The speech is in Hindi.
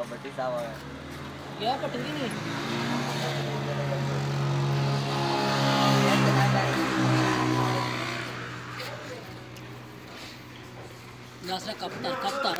कबड्डी सावा क्या पटरी नहीं। नासरा कब तक कब तक